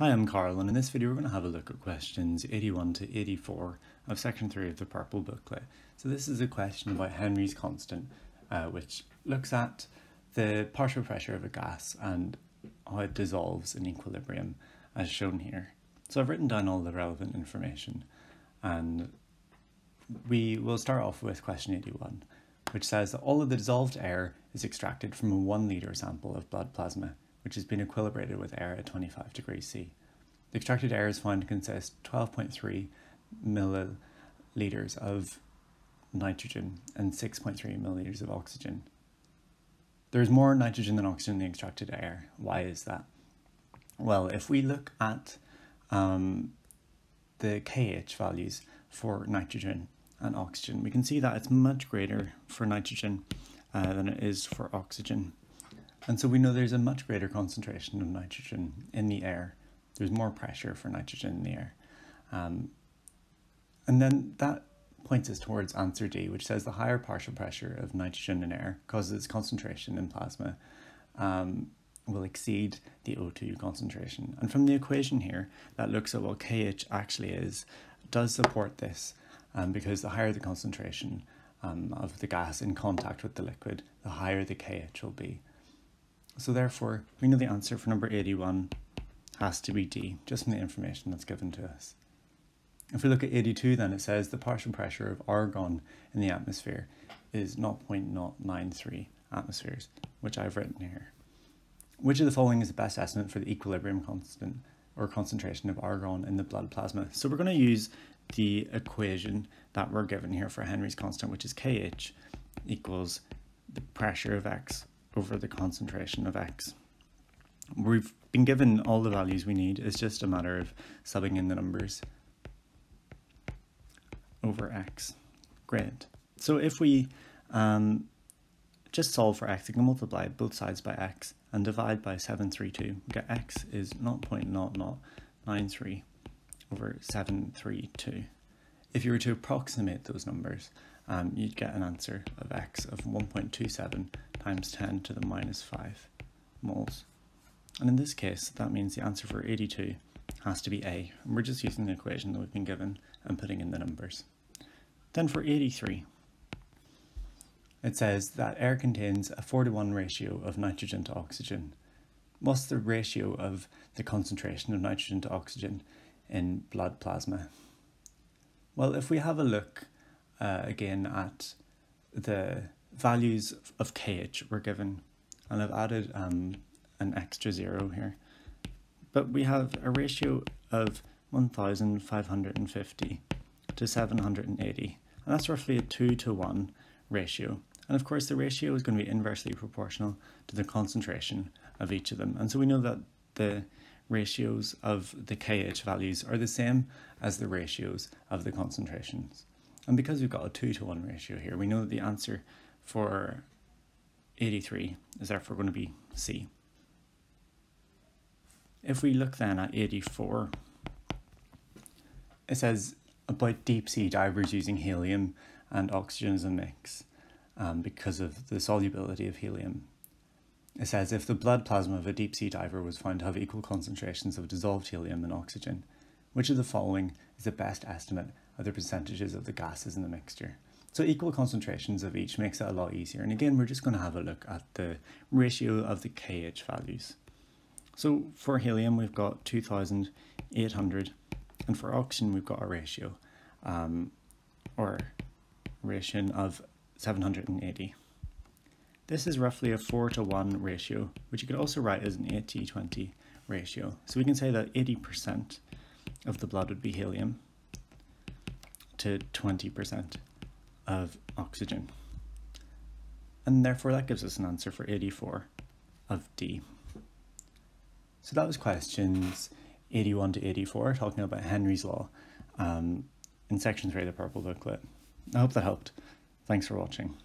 Hi, I'm Carl, and in this video we're going to have a look at questions 81 to 84 of section 3 of the purple booklet. So this is a question about Henry's constant, uh, which looks at the partial pressure of a gas and how it dissolves in equilibrium, as shown here. So I've written down all the relevant information, and we will start off with question 81, which says that all of the dissolved air is extracted from a 1 litre sample of blood plasma which has been equilibrated with air at 25 degrees C. The extracted air is found to consist 12.3 milliliters of nitrogen and 6.3 milliliters of oxygen. There is more nitrogen than oxygen in the extracted air. Why is that? Well, if we look at um, the KH values for nitrogen and oxygen, we can see that it's much greater for nitrogen uh, than it is for oxygen. And so we know there's a much greater concentration of nitrogen in the air. There's more pressure for nitrogen in the air. Um, and then that points us towards answer D, which says the higher partial pressure of nitrogen in air causes its concentration in plasma um, will exceed the O2 concentration. And from the equation here, that looks at what KH actually is, does support this um, because the higher the concentration um, of the gas in contact with the liquid, the higher the KH will be. So therefore, we know the answer for number 81 has to be D, just from the information that's given to us. If we look at 82 then, it says the partial pressure of argon in the atmosphere is 0.093 atmospheres, which I've written here. Which of the following is the best estimate for the equilibrium constant or concentration of argon in the blood plasma? So we're going to use the equation that we're given here for Henry's constant, which is Kh equals the pressure of X over the concentration of x. We've been given all the values we need, it's just a matter of subbing in the numbers over x. Great. So if we um, just solve for x, we can multiply both sides by x and divide by 732. We get x is 0.0093 over 732. If you were to approximate those numbers, um, you'd get an answer of x of 1.27 times 10 to the minus 5 moles. And in this case, that means the answer for 82 has to be A. And we're just using the equation that we've been given and putting in the numbers. Then for 83, it says that air contains a 4 to 1 ratio of nitrogen to oxygen. What's the ratio of the concentration of nitrogen to oxygen in blood plasma? Well, if we have a look uh, again at the values of kh were given and I've added um, an extra zero here. But we have a ratio of 1550 to 780 and that's roughly a 2 to 1 ratio. And of course the ratio is going to be inversely proportional to the concentration of each of them. And so we know that the ratios of the KH values are the same as the ratios of the concentrations. And because we've got a 2 to 1 ratio here, we know that the answer for 83 is therefore going to be C. If we look then at 84, it says about deep sea divers using helium and oxygen as a mix um, because of the solubility of helium. It says if the blood plasma of a deep sea diver was found to have equal concentrations of dissolved helium and oxygen, which of the following is the best estimate the percentages of the gases in the mixture? So equal concentrations of each makes it a lot easier. And again, we're just going to have a look at the ratio of the KH values. So for helium, we've got 2,800, and for oxygen, we've got a ratio, um, or ration of 780. This is roughly a 4 to 1 ratio, which you could also write as an 80-20 ratio. So we can say that 80% of the blood would be helium to 20% of oxygen. And therefore that gives us an answer for 84 of D. So that was questions 81 to 84, talking about Henry's Law um, in section 3 of the Purple Booklet. I hope that helped. Thanks for watching.